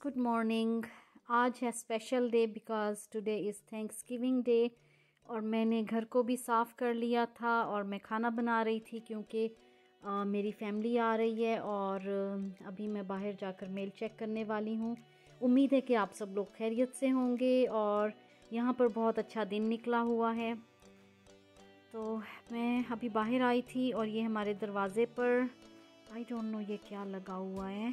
Good morning आज है special day because today is Thanksgiving day और मैंने घर को भी साफ़ कर लिया था और मैं खाना बना रही थी क्योंकि मेरी फैमिली आ रही है और अभी मैं बाहर जाकर मेल चेक करने वाली हूँ। उम्मीद है कि आप सब लोग खैरियत से होंगे और यहाँ पर बहुत अच्छा दिन निकला हुआ है। तो मैं अभी बाहर आई थी और ये हमारे दरवाज़े पर आई डोंट नो ये क्या लगा हुआ है।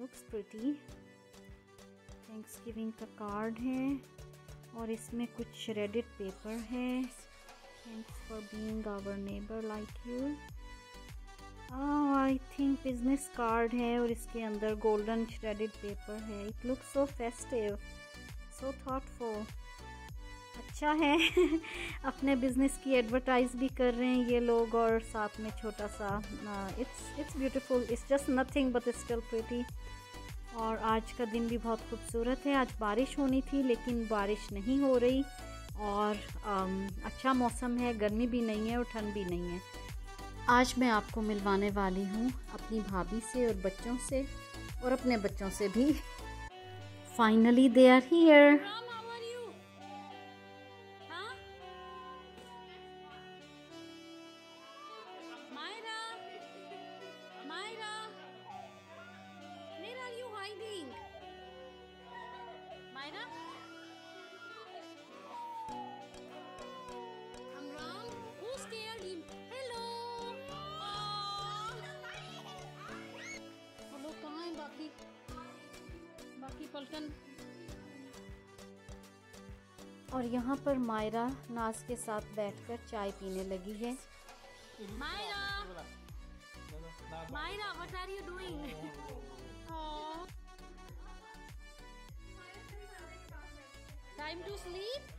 लुक्स प्रिटी थैंक्स गिविंग का कार्ड है और इसमें कुछ श्रेडिड पेपर है। Thanks for being our neighbour like you I think business card है और इसके अंदर गोल्डन श्रेडिड पेपर है। It look so festive so thoughtful अच्छा है। अपने बिज़नेस की एडवर्टाइज भी कर रहे हैं ये लोग और साथ में छोटा सा it's it's beautiful it's just nothing but still pretty और आज का दिन भी बहुत खूबसूरत है। आज बारिश होनी थी लेकिन बारिश नहीं हो रही। और आम, अच्छा मौसम है गर्मी भी नहीं है और ठंड भी नहीं है। आज मैं आपको मिलवाने वाली हूँ अपनी भाभी से और बच्चों से और अपने बच्चों से भी। फाइनली दे आर हियर पलटन और यहाँ पर मायरा नाज के साथ बैठकर चाय पीने लगी है। Myra! Myra what are you doing time to sleep.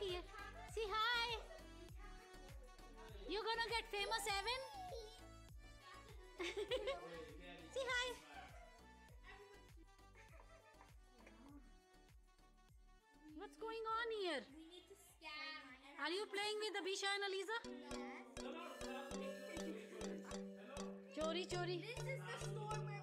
Here. Say hi. You're gonna get famous, Evan? Say hi. What's going on here? Are you playing with Abisha and Aliza? Chori, chori. This is the store where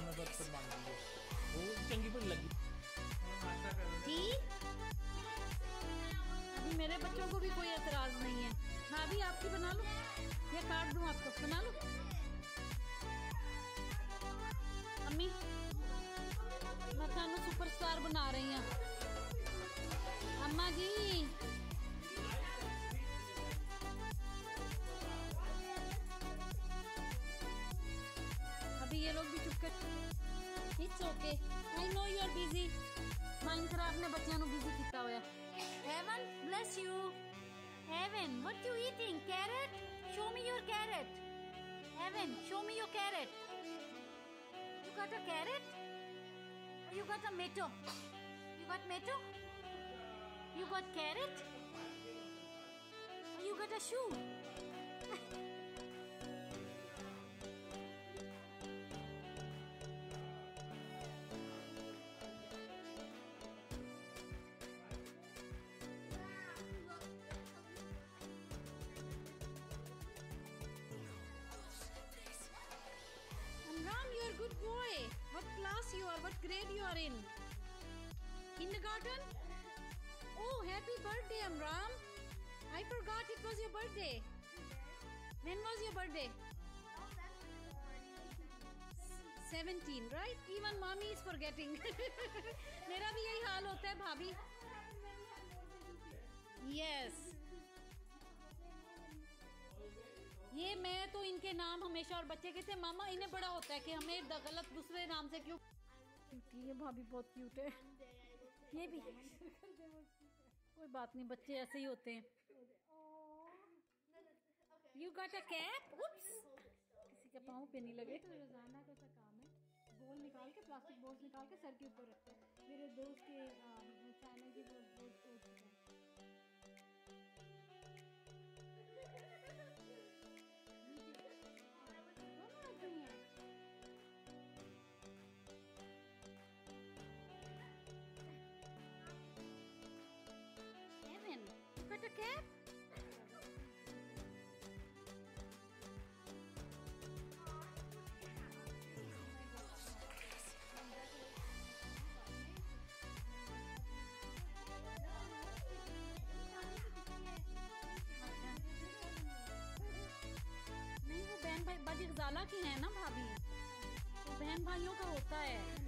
हमें बस सब मांग दी वो चंगी पर लगी अभी मेरे बच्चों को भी कोई एतराज़ नहीं है। हाँ भी आपकी बना लो? या काट दूँ आपको? बना लो? अम्मी, मैं तो थानू सुपरस्टार बना रही हूँ। अम्मा जी it's okay I know you are busy Minecraft ਨੇ ਬੱਚਿਆਂ ਨੂੰ ਬਿਜ਼ੀ ਕੀਤਾ ਹੋਇਆ Heaven bless you Heaven what you eating carrot show me your carrot Heaven show me your carrot you got a carrot You got tomato. You got tomato? You got carrot? You got a shoe. boy. What class you are? What grade you are in? Kindergarten? Oh, happy birthday, Amram. I forgot it was your birthday. When was your birthday? 17, right? Even mommy is forgetting. मेरा भी यही हाल होता है भाभी. Yes. ये मैं तो इनके नाम हमेशा और बच्चे कहते हैं मामा इन्हें बड़ा होता है कि हमें गलत दूसरे नाम से क्यों क्यूट ये भाभी बहुत क्यूट है। ये भी कोई बात नहीं बच्चे ऐसे ही होते हैं। यू गट अ कैप किसी के पाँव पे नहीं लगे। तो रोज़ाना का काम है। बोल निकाल के प्लास्टिक बोल्स निकाल के सर के ऊपर रखते हैं। मेरे दोस्त के चाइना की बोल A cap? नहीं, वो बहन भाई बाजी गजाला की है ना भाभी तो बहन भाइयों का होता है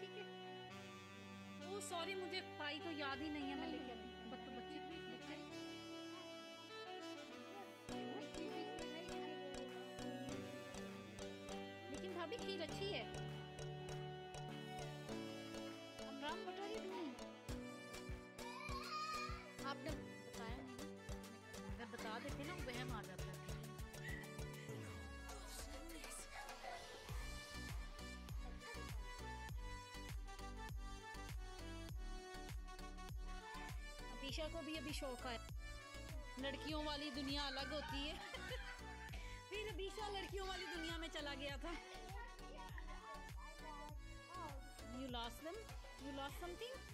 भी चाय ठीक है। ओ सॉरी मुझे पाई तो याद ही नहीं है, मैं लेके आई बच्चे बच्चे। लेकिन भाभी, खीर अच्छी है। अमरान बता रही नहीं। आपने अतीशा को भी अभी शौक है लड़कियों वाली दुनिया अलग होती है। फिर अबीशा लड़कियों वाली दुनिया में चला गया था। You lost them you lost something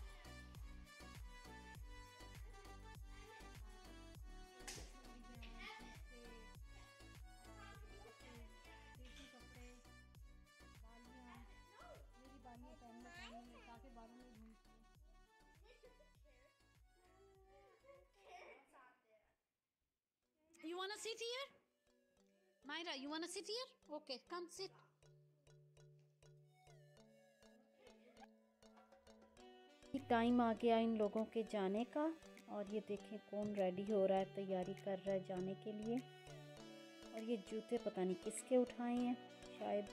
wanna sit here? Myra, you wanna sit here? Okay, come sit. Time आ गया इन लोगों के जाने का और ये देखें कौन रेडी हो रहा है तैयारी कर रहा है जाने के लिए और ये जूते पता नहीं किसके उठाए हैं शायद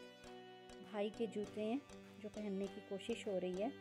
भाई के जूते हैं जो पहनने की कोशिश हो रही है